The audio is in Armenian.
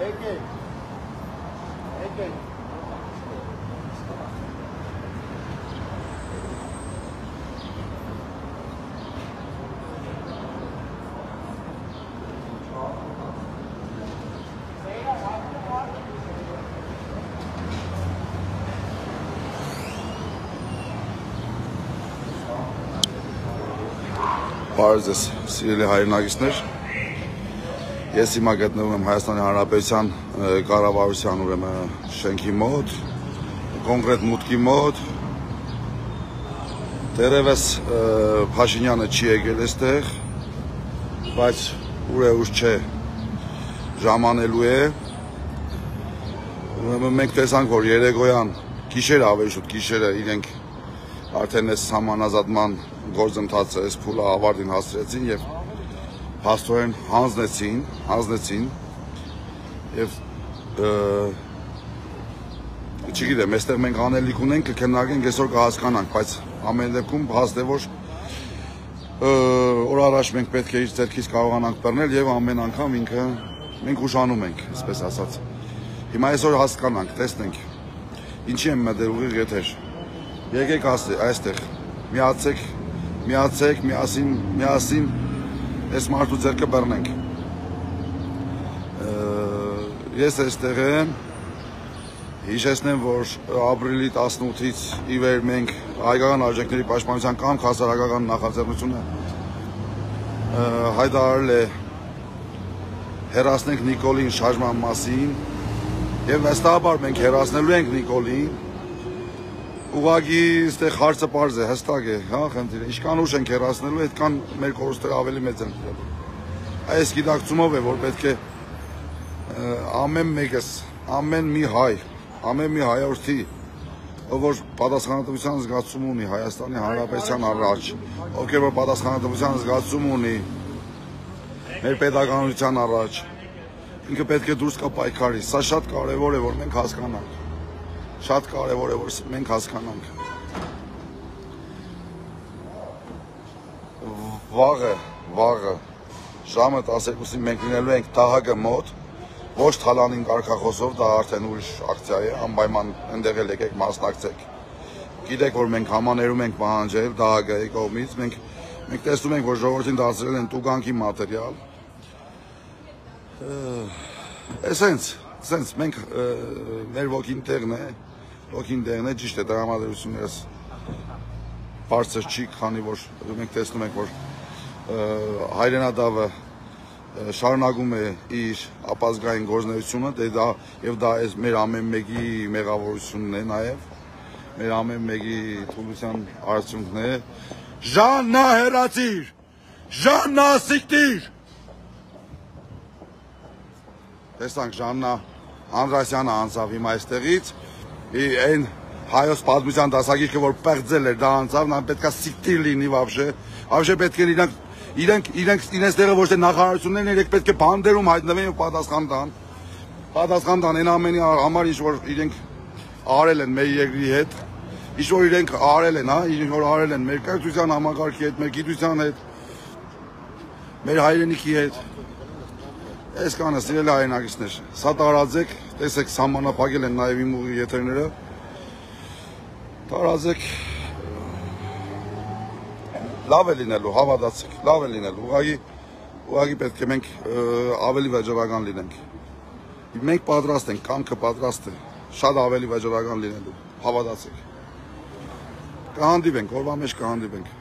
Ege. Ege. Parzes, Sirili Hayır Nagisner. Ես հիմա գտնվում եմ Հայաստանի Հանրապետության կառավարության ուրեմն շենքի մոտ, կոնկրետ մուտքի մոտ։ Դերևս Փաշինյանը չի եկել այստեղ, բայց ուր է ուշ չէ ժամանելու է։ Ուրեմն մենք տեսանք, որ երեկոյան գիշերը ավելի շուտ գիշերը իրենք արդեն այս համանազատման գործընթացը այս փուլը ավարտին հասցրեցին եւ փաստորեն հանձնեցին, հանձնեցին եւ չգիտեմ, այստեղ մենք անելիք ունենք կքննարկենք այսօր կհասկանանք, բայց ամեն դեպքում հաստ է որ օր առաջ մենք պետք է իր ձեռքից կարողանանք բռնել եւ ամեն անգամ ինքը մենք ուշանում ենք, այսպես ասած։ Հիմա այսօր հասկանանք, տեսնենք ինչի եմ մտել ուղիղ եթեր։ Եկեք այստեղ միացեք միացեք, միասին, միասին այս մարդու ձեռքը բռնենք։ Ես այստեղ եմ հիշեցնեմ, որ ապրիլի 18-ից ի վեր մենք հայկական արժեքների պաշտպանության կամ հասարակական նախաձեռնությունը հայտարարել է հերացնենք Նիկոլին շարժման մասին եւ վստահաբար մենք հերացնելու ենք Նիկոլին ուղագի այստեղ հարցը པարզ է, հստակ է, հա, խնդիրը։ Ինչքան ուշ ենք հեռացնելու, այդքան մեր կորուստները ավելի մեծ են լինելու։ Այս գիտակցումով է, որ պետք է ամեն մեկս, ամեն մի հայ, ամեն մի հայորդի, որ պատասխանատվության զգացում ունի Հայաստանի Հանրապետության առաջ, ովքեր որ պատասխանատվության զգացում ունի մեր pedagogiության առաջ, ինքը պետք է դուրս գա պայքարի։ Սա շատ կարևոր է, որ մենք հասկանանք շատ կարևոր է որ մենք հասկանանք վաղը վաղը ժամը 12-ին մենք լինելու ենք ՏՀԳ մոտ ոչ թալանին կարկախոսով դա արդեն ուրիշ ակցիա է անպայման ընդեղ էլ եկեք մասնակցեք գիտեք որ մենք համաներում ենք պահանջել ԴՀԳ-ի կողմից մենք մենք տեսնում ենք որ ժողովրդին դարձրել են տուգանքի մատերիալ Էսենց, սենց մենք մեր ոգին տեղն է, ոգին դեղն է, ճիշտ է դրամատրություններս բարձր չի, քանի որ մենք տեսնում ենք, որ հայրենադավը շարունակում է իր ապազգային գործնեությունը, դե դա եւ դա այս մեր ամեն մեկի մեղավորությունն է նաեւ մեր ամեն մեկի թուլության արդյունքն է։ Ժաննա հերացիր։ Ժաննա սիկտիր տեսանք Ժաննա Անդրասյանը անցավ հիմա այստեղից, այն հայոց պատմության դասագիրքը, որ պեղծել էր, դա անցավ, նա պետքա սիկտիր լինի վաբշե, ավշե պետք է իրենք իրենք իրենք իրենց տեղը ոչ թե նախարարություններն իրենք պետք է բանդերում հայտնվեն եւ պատասխան տան։ Պատասխան տան այն ամենի համար ինչ որ իրենք արել են մեր երկրի հետ, ինչ որ իրենք արել են, հա, ինչ որ արել են մեր կայացության համակարգի հետ, մեր գիտության հետ, մեր հայրենիքի հետ։ Ա Այս կանը սիրելի հայրենակիցներ, սա տարածեք, տեսեք սահմանափակել են նաև իմ ուղի եթերները։ Տարածեք լավ է լինելու, հավատացեք, լավ է լինելու։ Ուղղակի ուղղակի պետք է մենք ավելի վեճարական լինենք։ Մենք պատրաստ ենք, կամքը պատրաստ է, շատ ավելի վեճարական լինելու, հավատացեք։ Կհանդիպենք, օրվա մեջ կհանդիպենք։